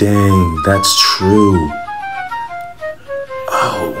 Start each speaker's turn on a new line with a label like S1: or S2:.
S1: Dang, that's true. Oh,